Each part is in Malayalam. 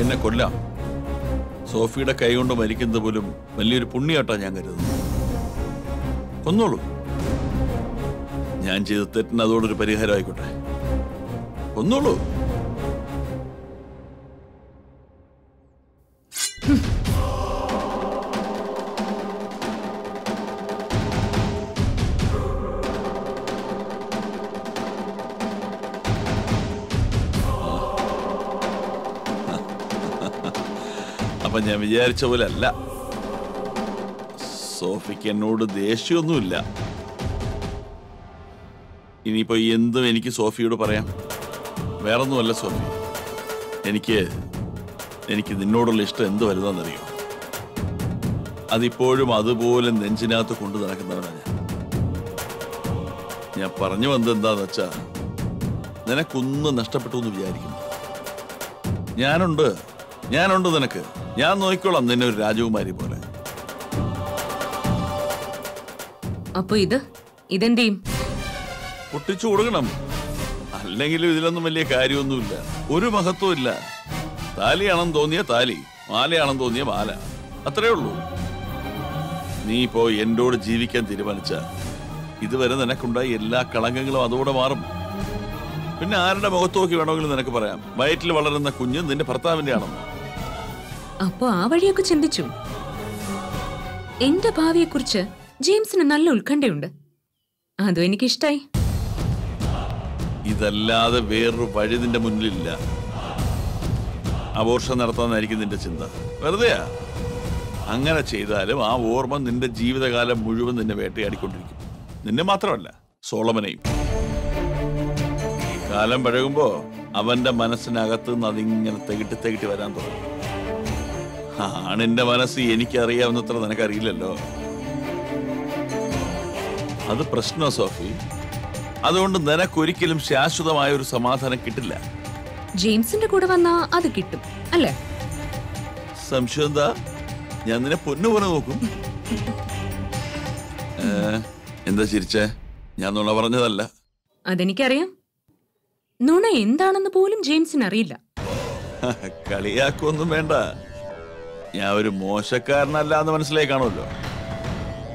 എന്നെ കൊല്ലാം. സോഫിയുടെ കൈ കൊണ്ട് മരിക്കുന്നത് പോലും വലിയൊരു പുണ്യാട്ടാ ഞാൻ കരുതുന്നു. കൊന്നോളൂ. ഞാൻ ചെയ്ത തെറ്റിന് അതോടൊരു പരിഹാരം ആയിക്കോട്ടെ കൊന്നോളൂ. അപ്പൊ ഞാൻ വിചാരിച്ച പോലെ അല്ല സോഫിക്ക് എന്നോട് ദേഷ്യമൊന്നുമില്ല ഇനിയിപ്പോ എന്തും എനിക്ക് സോഫിയോട് പറയാം. വേറൊന്നുമല്ല സോഫി. എനിക്ക് എനിക്ക് നിന്നോടുള്ള ഇഷ്ടം എന്ത് വലുതാണെന്നറിയോ അതിപ്പോഴും അതുപോലെ നെഞ്ചിനകത്ത് കൊണ്ടു നടക്കുന്നവനാണ് ഞാൻ. ഞാൻ പറഞ്ഞു വന്നത് എന്താന്ന് വെച്ചാ നിനക്കൊന്നും നഷ്ടപ്പെട്ടു എന്ന് വിചാരിക്കുന്നു ഞാനുണ്ട്. ഞാനുണ്ട് നിനക്ക്. ഞാൻ നോക്കിക്കോളാം നിന്നെ ഒരു രാജകുമാരി പോലെ. അപ്പൊ ഇത്? ഇതെന്റെയും? പൊട്ടിച്ചു കൊടുക്കണം. അല്ലെങ്കിലും ഇതിലൊന്നും വലിയ കാര്യമൊന്നുമില്ല. ഒരു മഹത്വം ഇല്ല. താലിയാണെന്ന് തോന്നിയ താലി മാലയാണെന്ന് തോന്നിയ മാല. അത്രേ ഉള്ളൂ. നീ ഇപ്പോ എന്നോട് ജീവിക്കാൻ തീരുമാനിച്ച ഇതുവരെ നിനക്കുണ്ടായ എല്ലാ കളങ്കങ്ങളും അതോടെ മാറും. പിന്നെ ആരുടെ മുഖത്ത് നോക്കി വേണമെങ്കിലും നിനക്ക് പറയാം. വയറ്റിൽ വളരുന്ന കുഞ്ഞ് നിന്റെ ഭർത്താവിന്റെ ആണെന്ന് അപ്പൊ ആ വഴിയൊക്കെ ചിന്തിച്ചു. എന്റെ ഭാവിയെക്കുറിച്ച് ജെയിംസിന് നല്ല ഉത്കണ്ഠയുണ്ട്. അതും എനിക്കിഷ്ടായി? ഇതല്ലാതെ വേറൊരു വഴി നിന്റെ മുന്നിലില്ല. അബോർഷൻ നടത്താന്നായിരിക്കും നിന്റെ ചിന്ത. വെറുതെയാ? അങ്ങനെ ചെയ്താലും ആ ഓർമ്മ നിന്റെ ജീവിതകാലം മുഴുവൻ നിന്നെ വേട്ടയാടിക്കൊണ്ടിരിക്കും. നിന്നെ മാത്രമല്ല സോളമനെയും. കാലം പഴകുമ്പോ അവന്റെ മനസ്സിനകത്ത് നിന്ന് അതിങ്ങനെ തെകിട്ടി തെകിട്ടി വരാൻ തുടങ്ങും. ആണിന്റെ മനസ്സ് എനിക്കറിയാവുന്നത്ര നിനക്കറിയില്ലല്ലോ. അത് പ്രശ്നോ സോഫി. അതുകൊണ്ട് നിനക്കൊരിക്കലും ശാശ്വതമായ ഒരു സമാധാനം കിട്ടില്ല. ജെയിംസിന്റെ കൂടെ വന്നാ അത് കിട്ടും അല്ലേ? സംശയം എന്താ? ഞാൻ നിന്നെ പൊന്നുപോലെ നോക്കും. എന്താ ചിരിച്ചേ? ഞാൻ നുണ പറഞ്ഞതല്ല. അതെനിക്കറിയാം. നുണ എന്താണെന്ന് പോലും ജെയിംസിന് അറിയില്ല കളിയാക്കൊന്നും വേണ്ട. ഞാൻ ഒരു മോശക്കാരനല്ല എന്ന് മനസ്സിലായി കാണുമല്ലോ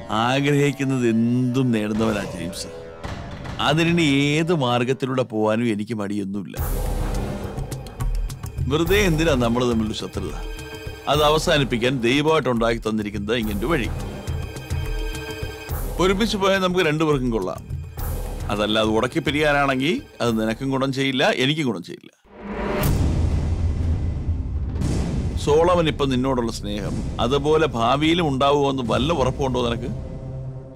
ആഗ്രഹിക്കുന്നത് എന്തും നേടുന്നവനാ ജെയിംസ്. അതിനി ഏത് മാർഗത്തിലൂടെ പോവാനും എനിക്ക് മടിയൊന്നുമില്ല. വെറുതെ എന്തിനാ നമ്മൾ തമ്മിൽ ശത്രുത? അത് അവസാനിപ്പിക്കാൻ ദൈവമായിട്ട് ഉണ്ടാക്കി തന്നിരിക്കുന്നത് ഇങ്ങനെ വഴി. ഒരുമിച്ച് പോയാൽ നമുക്ക് രണ്ടു രണ്ടുപേർക്കും കൊള്ളാം. അതല്ല അത് ഉടക്കി പിരിയാനാണെങ്കിൽ അത് നിനക്കും ഗുണം ചെയ്യില്ല എനിക്കും ഗുണം ചെയ്യില്ല. സോളവൻ ഇപ്പം നിന്നോടുള്ള സ്നേഹം. അതുപോലെ ഭാവിയിലും ഉണ്ടാവുമോ എന്ന് വല്ല ഉറപ്പുണ്ടോ നിനക്ക്?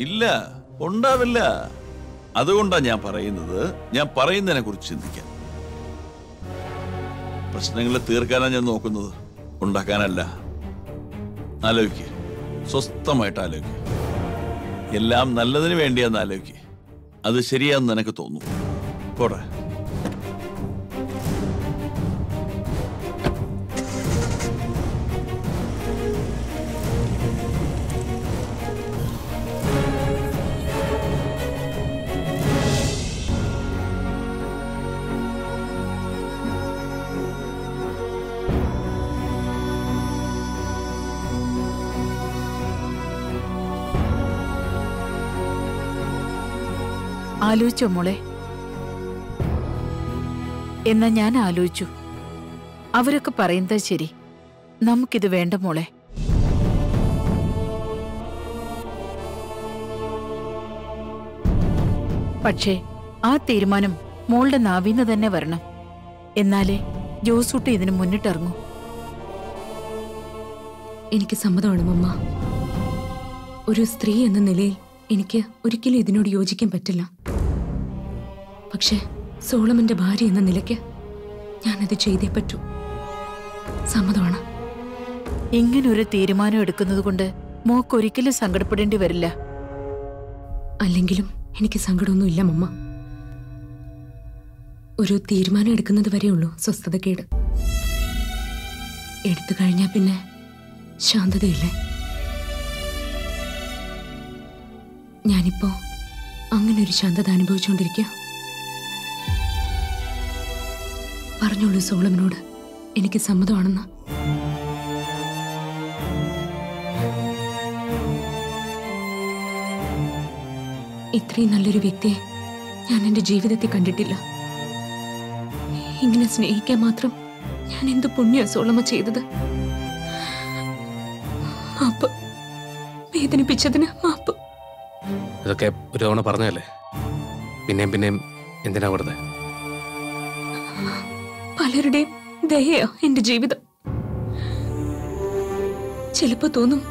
ഇല്ല ഉണ്ടാവില്ല. അതുകൊണ്ടാണ് ഞാൻ പറയുന്നത്. ഞാൻ പറയുന്നതിനെ കുറിച്ച് ചിന്തിക്കാൻ പ്രശ്നങ്ങൾ തീർക്കാനാണ് ഞാൻ നോക്കുന്നത്. ഉണ്ടാക്കാനല്ല. ആലോചിക്കുക സ്വസ്ഥമായിട്ട് ആലോചിക്കുക എല്ലാം നല്ലതിന് വേണ്ടിയാന്ന് ആലോചിക്കുക അത് ശരിയാന്ന് നിനക്ക് തോന്നുന്നു പോട്ടെ. ആലോചിച്ചോ മോളെ. എന്നാ ഞാൻ ആലോചിച്ചു. അവരൊക്കെ പറയുന്നത് ശരി. നമുക്കിത് വേണ്ട മോളെ. പക്ഷേ ആ തീരുമാനം മോളുടെ നാവീന്ന് തന്നെ വരണം. എന്നാലേ ജോസൂട്ട് ഇതിന് മുന്നിട്ടിറങ്ങൂ. എനിക്ക് സമ്മതമാണ് മമ്മ. ഒരു സ്ത്രീ എന്ന നിലയിൽ എനിക്ക് ഒരിക്കലും ഇതിനോട് യോജിക്കാൻ പറ്റില്ല. പക്ഷേ സോളമന്റെ ഭാര്യ എന്ന നിലയ്ക്ക് ഞാനത് ചെയ്തേ പറ്റൂ. സമ്മതമാണ്? ഇങ്ങനൊരു തീരുമാനം എടുക്കുന്നത് കൊണ്ട് മോക്കൊരിക്കലും സങ്കടപ്പെടേണ്ടി വരില്ല. അല്ലെങ്കിലും എനിക്ക് സങ്കടമൊന്നുമില്ല മമ്മ. ഒരു തീരുമാനം എടുക്കുന്നത് വരെയുള്ളൂ സ്വസ്ഥതക്കേട്. എടുത്തു കഴിഞ്ഞാൽ പിന്നെ ശാന്തതയില്ലേ? ഞാനിപ്പോ അങ്ങനെ ഒരു ശാന്തത അനുഭവിച്ചുകൊണ്ടിരിക്കുക പറഞ്ഞോളൂ സോളമിനോട്. എനിക്ക് സമ്മതമാണെന്ന്. ഇത്രയും നല്ലൊരു വ്യക്തിയെ ഞാൻ എന്റെ ജീവിതത്തിൽ കണ്ടിട്ടില്ല. ഇങ്ങനെ സ്നേഹിക്കാൻ മാത്രം ഞാൻ എന്ത് പുണ്യ സോളമ ചെയ്തത്? മാപ്പ്. വേദനിപ്പിച്ചതിന് മാപ്പ്. ഇതൊക്കെ ഒരു തവണ പറഞ്ഞല്ലേ പിന്നെയും പിന്നെയും എന്തിനാ വെറുതെ? പലരുടെയും ദയോ എന്റെ ജീവിതം. ചിലപ്പോ തോന്നും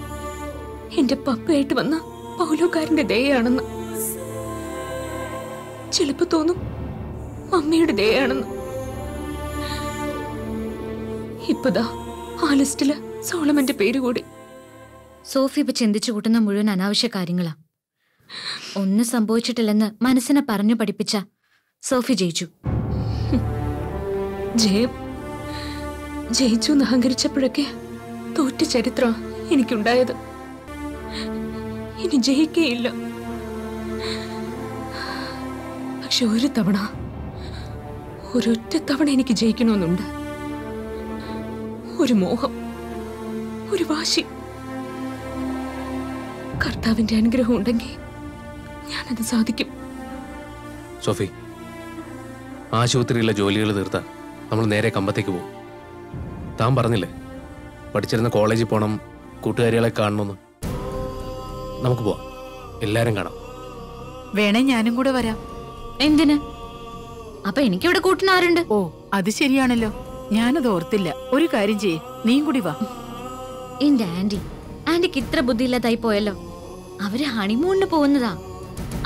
എന്റെ പപ്പയായിട്ട് വന്ന പൗലോക്കാരന്റെ ദയയാണെന്ന്. ചിലപ്പോ തോന്നും മമ്മിയുടെ ദയയാണെന്ന്. ഇപ്പതാ ആ ലിസ്റ്റിൽ സോളമന്റെ പേര് കൂടി. സോഫി ഇപ്പൊ ചിന്തിച്ചു കൂട്ടുന്ന മുഴുവൻ അനാവശ്യ കാര്യങ്ങളാ. ഒന്നും സംഭവിച്ചിട്ടില്ലെന്ന് മനസ്സിനെ പറഞ്ഞു പഠിപ്പിച്ച സോഫി ജയിച്ചു. ജയം ജയിച്ചു എന്ന് അഹങ്കരിച്ചപ്പോഴൊക്കെ തോറ്റ ചരിത്ര എനിക്കുണ്ടായത്. ഇനി ജയിക്കുകയില്ല പക്ഷെ ഒരു തവണ ഒരൊറ്റ തവണ എനിക്ക് ജയിക്കണമെന്നുണ്ട്. ഒരു മോഹം ഒരു വാശി. കർത്താവിന്റെ അനുഗ്രഹം ഉണ്ടെങ്കിൽ ഞാനത് സാധിക്കും. ആശുപത്രിയിലെ ജോലികൾ തീർത്താ. നമ്മൾ നേരെ കമ്പത്തേക്ക് പോകും. താൻ പറഞ്ഞില്ലേ പഠിച്ചിരുന്ന കോളേജിൽ പോകണം കൂട്ടുകാരികളെ കാണണമെന്ന് നമുക്ക് പോവാം. എല്ലാരും കാണാം. വേണേ ഞാനും കൂടെ വരാം. എന്തിന്? അപ്പൊ എനിക്കിവിടെ കൂട്ടിനാരുണ്ട് ഓ അത് ശരിയാണല്ലോ. ഞാനത് ഓർത്തില്ല. ഒരു കാര്യം ചെയ്യേ. നീയും കൂടി വാ. എന്റെ ആന്റി ആന്റിക്ക് ഇത്ര ബുദ്ധിയില്ലാതായി പോയല്ലോ. അവർ ഹണിമൂണിന് പോകുന്നതാ.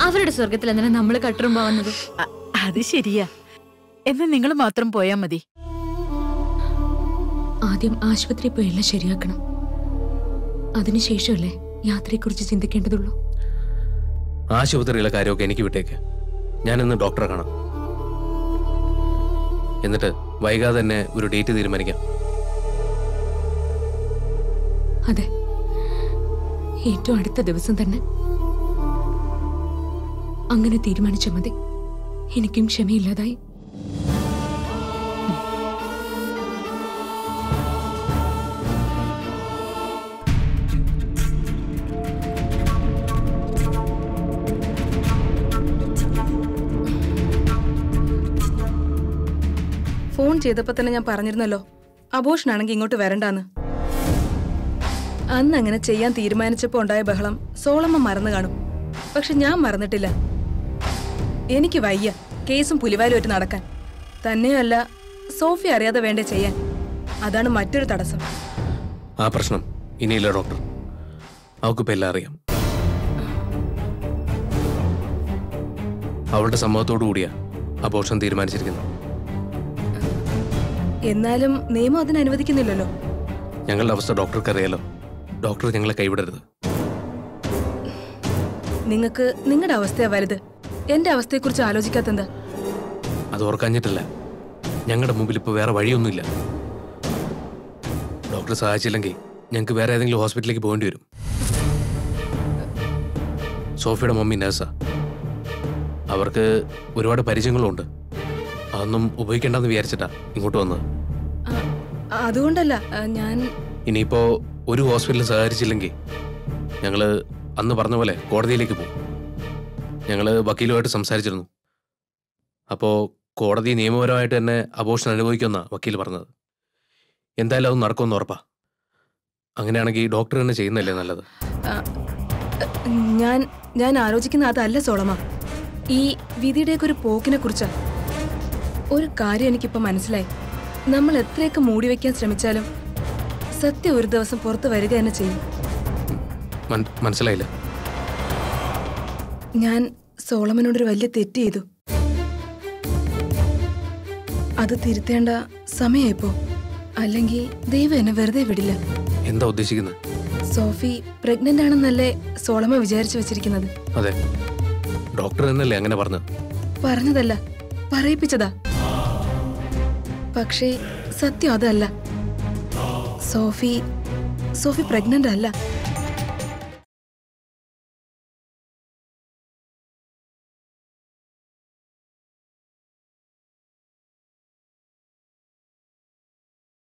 അവരുടെ സ്വർഗത്തിൽ എന്തിനാ നമ്മൾ കട്ടുറുമ്പോ വന്നത്? അത് ശരിയാ. എന്നാ നിങ്ങൾ മാത്രം പോയാ മതി. ആദ്യം ആശുപത്രി പോയി എല്ലാം ശരിയാക്കണം. അതിനുശേഷമല്ലേ യാത്രയെക്കുറിച്ച് ചിന്തിക്കേണ്ടതുള്ളൂ? ആശുപത്രിയിലെ കാര്യമൊക്കെ എനിക്ക് വിട്ടേക്ക്. ഞാനിന്ന് ഡോക്ടറെ കാണാം. എന്നിട്ട് വൈകാതെ തന്നെ ഒരു ഡേറ്റ് തീരുമാനിക്കാം. അതെ. ഏറ്റവും അടുത്ത ദിവസം തന്നെ. അങ്ങനെ തീരുമാനിച്ച മതി. എനിക്കും ക്ഷമയില്ലാതായി. ഫോൺ ചെയ്തപ്പോ തന്നെ ഞാൻ പറഞ്ഞിരുന്നല്ലോ. അബോഷനാണെങ്കിൽ ഇങ്ങോട്ട് വരണ്ടാന്ന്. അന്ന് അങ്ങനെ ചെയ്യാൻ തീരുമാനിച്ചപ്പോ ഉണ്ടായ ബഹളം സോളമ്മ മറന്നു കാണും. പക്ഷെ ഞാൻ മറന്നിട്ടില്ല. എനിക്ക് വയ്യ കേസും പുലിവാലുമായിട്ട് നടക്കാൻ. തന്നെയല്ല സോഫി അറിയാതെ വേണ്ടേ ചെയ്യാൻ. അതാണ് മറ്റൊരു തടസ്സം. ആ പ്രശ്നം ഇനിയില്ല ഡോക്ടർ. അവൾക്കിപ്പോൾ എല്ലാം അറിയാം. അവളുടെ സമ്മതത്തോടു കൂടിയാ അബോർഷൻ തീരുമാനിച്ചിരിക്കുന്നത്. എന്നാലും നിയമം അതിന് അനുവദിക്കുന്നില്ലല്ലോ. ഞങ്ങളുടെ അവസ്ഥ ഡോക്ടർക്ക് അറിയാലോ ഡോക്ടർ ഞങ്ങളെ കൈവിടരുത്. നിങ്ങൾക്ക് നിങ്ങളുടെ അവസ്ഥയാ വലുത്. എന്റെ അവസ്ഥയെക്കുറിച്ച് ആലോചിക്കാത്തെന്താ? അത് ഓർക്കാഞ്ഞിട്ടല്ല. ഞങ്ങളുടെ മുമ്പിൽ ഇപ്പോൾ വേറെ വഴിയൊന്നുമില്ല. ഡോക്ടർ സഹായിച്ചില്ലെങ്കിൽ ഞങ്ങൾക്ക് വേറെ ഏതെങ്കിലും ഹോസ്പിറ്റലിലേക്ക് പോകേണ്ടി വരും. സോഫിയുടെ മമ്മി നേഴ്സാ. അവർക്ക് ഒരുപാട് പരിചയങ്ങളുണ്ട്. അതൊന്നും ഉപയോഗിക്കേണ്ടെന്ന് വിചാരിച്ചിട്ടാ ഇങ്ങോട്ട് വന്നത്. അതുകൊണ്ടല്ല ഞാൻ ഇനിയിപ്പോ ഒരു ഹോസ്പിറ്റലിൽ സഹകരിച്ചില്ലെങ്കിൽ ഞങ്ങൾ അന്ന് പറഞ്ഞ പോലെ കോടതിയിലേക്ക് പോകും. ഞങ്ങൾ വക്കീലുമായിട്ട് സംസാരിച്ചിരുന്നു. അപ്പോ കോടതി നിയമപരമായിട്ട് തന്നെ അബോഷൻ അനുഭവിക്കുമെന്നാ വക്കീൽ പറഞ്ഞത്. എന്തായാലും അത് നടക്കുമെന്ന് ഉറപ്പാ. അങ്ങനെയാണെങ്കിൽ ഡോക്ടർ തന്നെ ചെയ്യുന്നല്ലേ നല്ലത്? ഞാൻ ഞാൻ ആലോചിക്കുന്ന അതല്ല സോളമ. ഈ വിധിയുടെയൊക്കെ ഒരു പോക്കിനെ കുറിച്ചാ. ഒരു കാര്യം എനിക്കിപ്പോ മനസ്സിലായി. നമ്മൾ എത്രയൊക്കെ മൂടി വെക്കാൻ ശ്രമിച്ചാലും സത്യം ഒരു ദിവസം പുറത്ത് വരിക തന്നെ ചെയ്യും. മനസ്സിലായില്ല. ഞാൻ സോളമനോടൊരു വലിയ തെറ്റ് ചെയ്തു. അത് തിരുത്തേണ്ട സമയമായിപ്പോ അല്ലെങ്കിൽ ദൈവം എന്നെ വെറുതെ വിടില്ല. എന്താ ഉദ്ദേശിക്കുന്നത് സോഫി പ്രഗ്നന്റ് ആണെന്നല്ലേ സോളമ വിചാരിച്ചു വെച്ചിരിക്കുന്നത്. അതെ. ഡോക്ടർ എന്നല്ലേ അങ്ങനെ പറഞ്ഞത്? പറഞ്ഞതല്ല പറയിപ്പിച്ചതാ. പക്ഷേ സത്യം അതല്ല. സോഫി സോഫി പ്രഗ്നന്റ് അല്ല.